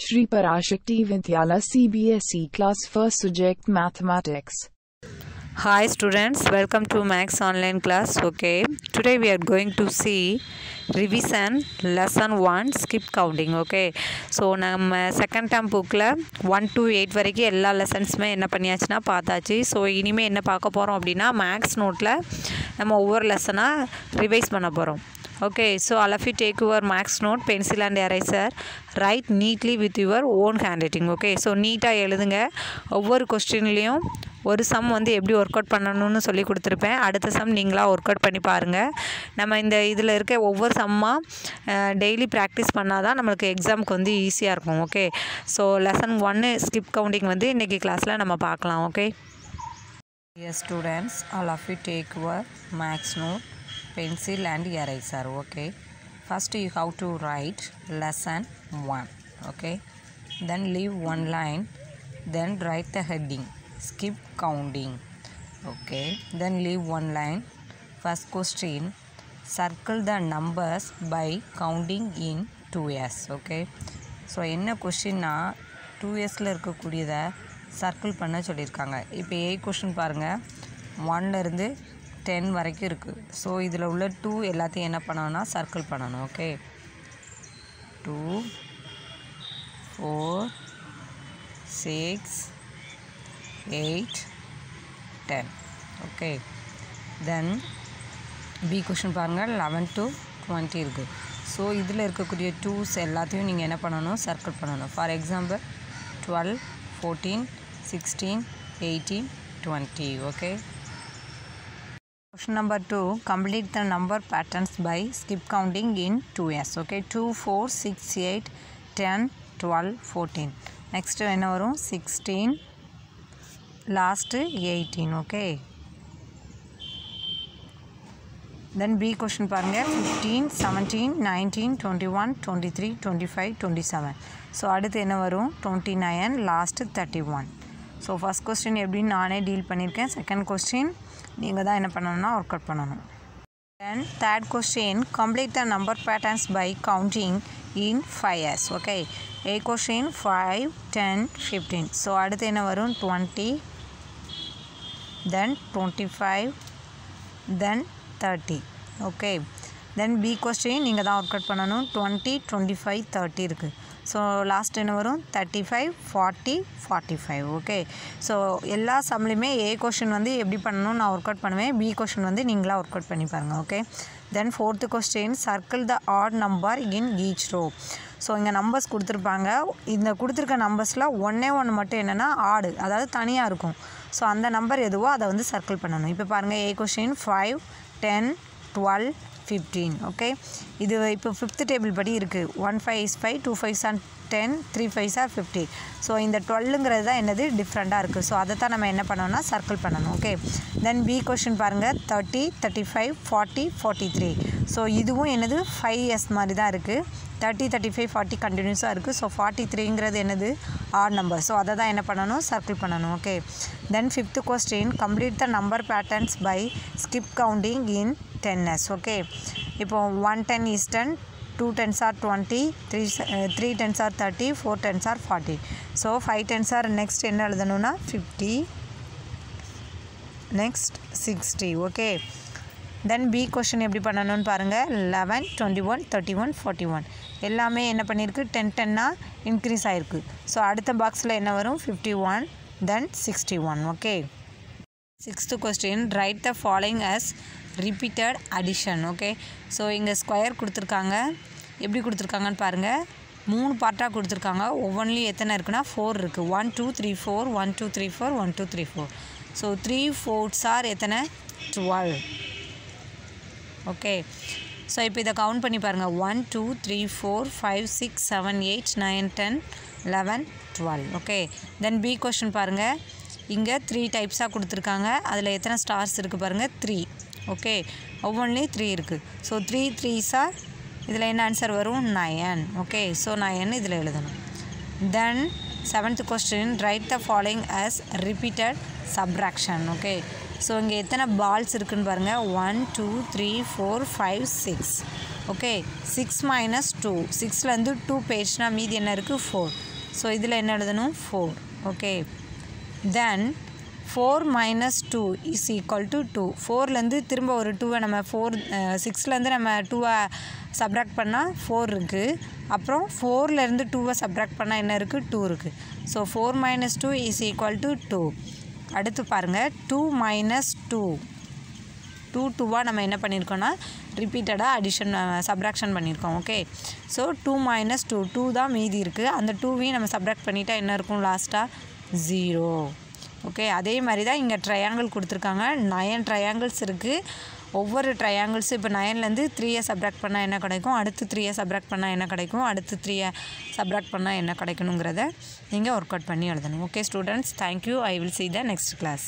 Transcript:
Shri Parashakti Vidyala CBSE Class 1st Subject Mathematics. Hi students, welcome to Max online class. Okay, today we are going to see revision lesson 1 skip counting. Okay, so நம்ம second dam புக்கில் one to eight வரைக்கும் எல்லா லெசன்ஸுமே என்ன பண்ணியாச்சுன்னா பார்த்தாச்சு so இனிமேல் என்ன பார்க்க போகிறோம் அப்படின்னா மேக்ஸ் நோட்டில் நம்ம ஒவ்வொரு லெசனாக ரிவைஸ் பண்ண போகிறோம் okay so all of you take your max note pencil and eraser. Write neatly with your own handwriting okay so நீட்டாக எழுதுங்க. ஒவ்வொரு கொஸ்டின்லேயும் ஒரு சம் வந்து எப்படி ஒர்க் அவுட் பண்ணணும்னு சொல்லி கொடுத்துருப்பேன். அடுத்த சம் நீங்களாக ஒர்க் அவுட் பண்ணி பாருங்கள் நம்ம இந்த இதில் இருக்க ஒவ்வொரு சம்மாக டெய்லி ப்ராக்டிஸ் பண்ணால் தான் நம்மளுக்கு எக்ஸாமுக்கு வந்து ஈஸியாக இருக்கும் ஓகே ஸோ லெசன் ஒன்று ஸ்கிப் கவுண்டிங் வந்து இன்றைக்கி கிளாஸில் நம்ம பார்க்கலாம் okay yes students, all of you take your maths note pencil and eraser, okay? First you have to write lesson 1, okay? Then leave one line, then write the heading, skip counting, okay? Then leave one line. First question, circle the numbers by counting in 2s, okay? So என்ன கொஷின்னா two இயர்ஸில் இருக்கக்கூடியதை circle பண்ண சொல்லியிருக்காங்க இப்போ ஏ question பாருங்கள் ஒன்லேருந்து ten வரைக்கும் இருக்குது ஸோ இதில் உள்ள டூ எல்லாத்தையும் என்ன பண்ணணும்னா சர்க்கிள் பண்ணணும் okay two four six eight ten okay then B question பாருங்கள் லெவன் டு டுவெண்ட்டி இருக்குது ஸோ இதில் இருக்கக்கூடிய டூஸ் எல்லாத்தையும் நீங்கள் என்ன பண்ணணும் சர்க்கிள் பண்ணணும். For example twelve fourteen sixteen eighteen twenty okay Question number 2 complete the number patterns by skip counting in 2s okay 2 4 6 8 10 12 14 next என்ன வரும் 16 last 18 okay then b question பாருங்க 15 17 19 21 23 25 27 ஸோ அடுத்து என்ன வரும் 29 last thirty one so first question எப்படின்னு நானே deal பண்ணியிருக்கேன் second question நீங்கள் தான் என்ன பண்ணணும்னா ஒர்க் அவுட் பண்ணணும். Then third question complete the number patterns by counting in fives okay A question five ten fifteen so அடுத்து என்ன வரும்? Twenty then twenty five then thirty okay then B question நீங்கள் தான் ஒர்க் அவுட் பண்ணணும். Twenty twenty five thirty இருக்குது so last என்ன வரும்? Thirty five forty forty five okay so எல்லா சம்லையுமே ஏ கொஷின் வந்து எப்படி பண்ணணும் நான் ஒர்க் அவுட் பண்ணுவேன். பி கொஷின் வந்து நீங்களாக ஒர்க் அவுட் பண்ணி பாருங்கள் okay then fourth question circle the odd number in each row so இங்கே நம்பர்ஸ் கொடுத்துருப்பாங்க. இந்த கொடுத்துருக்க நம்பர்ஸில் ஒன்றே ஒன்று மட்டும் என்னென்னா ஆடு அதாவது தனியாக இருக்கும். ஸோ அந்த நம்பர் எதுவோ அதை வந்து சர்க்கிள் பண்ணணும். இப்போ பாருங்கள் A question five ten twelve fifteen okay இது இப்போ ஃபிஃப்த் டேபிள் படி இருக்குது one five is five two five are ten three five are fifty so இந்த டுவெல்லுங்கிறது தான் என்னது? டிஃப்ரெண்ட்டாக இருக்குது ஸோ அதை தான் நம்ம என்ன பண்ணோம்னா சர்க்கிள் பண்ணணும் ஓகே தென் பி கொஷின் பாருங்கள் thirty thirty five forty forty three so இதுவும் என்னது? ஃபைவ் இயர்ஸ் மாதிரி தான் இருக்குது தேர்ட்டி தேர்ட்டி ஃபைவ் ஃபார்ட்டி கண்டினியூஸாக இருக்குது ஸோ ஃபார்ட்டி த்ரீங்கிறது என்னது? ஆர் நம்பர் ஸோ அதை தான் என்ன பண்ணணும்? சர்க்கிள் பண்ணணும் okay then fifth question complete the number patterns by skip counting in tens okay இப்போ one ten is ten two tens are twenty three three tens are thirty four tens are forty so five tens are next என்ன எழுதணும்னா fifty next sixty okay then B question எப்படி பண்ணணும்னு பாருங்கள் eleven twenty one thirty one forty one எல்லாமே என்ன பண்ணியிருக்கு? Ten டென்னாக increase ஆகிருக்கு ஸோ அடுத்த பாக்ஸில் என்ன வரும்? Fifty one then sixty one okay sixth question write the following as repeated addition okay so இங்கே ஸ்கொயர் கொடுத்துருக்காங்க. எப்படி கொடுத்துருக்காங்கன்னு பாருங்கள் மூணு பார்ட்டாக கொடுத்துருக்காங்க. ஒவ்வொன்றிலையும் எத்தனை இருக்குன்னா ஃபோர் இருக்குது one two three four one two three four one two three four so three fours are எத்தனை? டுவெல் ஓகே ஸோ இப்போ இதை கவுண்ட் பண்ணி பாருங்கள் one two three four five six seven eight nine ten eleven twelve okay then B question பாருங்கள் இங்கே three டைப்ஸாக கொடுத்துருக்காங்க. அதில் எத்தனை ஸ்டார்ஸ் இருக்குது பாருங்கள் த்ரீ ஓகே. ஒவ்வொன்றிலையும் த்ரீ இருக்குது ஸோ த்ரீ த்ரீ சார் இதில் என்ன ஆன்சர் வரும்? Nine okay. ஸோ நயன் இதில் எழுதணும். Then seventh question write the following as repeated subtraction okay so இங்கே எத்தனை பால்ஸ் இருக்குன்னு பாருங்கள் one two three four five six okay six minus two சிக்ஸ்லேருந்து two பேஜ்னால் மீதி என்ன இருக்குது ஃபோர் ஸோ இதில் என்ன எழுதணும்? Four okay then four minus two is equal to two ஃபோர்லேருந்து திரும்ப ஒரு டூவை நம்ம ஃபோர் சிக்ஸ்லேருந்து நம்ம டூவை சப்ராக்ட் பண்ணால் ஃபோர் இருக்குது அப்புறம் ஃபோர்லேருந்து டூவை சப்ராக்ட் பண்ணால் என்ன இருக்குது டூ இருக்குது so four minus two is equal to two அடுத்து பாருங்கள் டூ மைனஸ் டூ டூ டூவாக நம்ம என்ன பண்ணியிருக்கோன்னா ரிப்பீட்டடாக அடிஷன் சப்ராக்ஷன் பண்ணியிருக்கோம் okay so two minus two two தான் மீதி இருக்குது அந்த டூவையும் நம்ம சப்ராக்ட் பண்ணிட்டா என்ன இருக்கும்? லாஸ்ட்டாக ஜீரோ ஓகே அதே மாதிரி தான் இங்கே ட்ரையாங்கிள் கொடுத்துருக்காங்க. நயன் ட்ரையாங்கிள்ஸ் இருக்குது ஒவ்வொரு ட்ரையாங்கிள்ஸும் இப்போ நயன்லேருந்து த்ரீயை சப்ராக்ட் பண்ணால் என்ன கிடைக்கும்? அடுத்து த்ரீயை சப்ராக்ட் பண்ணால் என்ன கிடைக்கும்? அடுத்து த்ரீயை சப்ராக்ட் பண்ணால் என்ன கிடைக்கணுங்கிறத நீங்கள் ஒர்க் அவுட் பண்ணி எழுதணும். Okay students thank you I will see the next class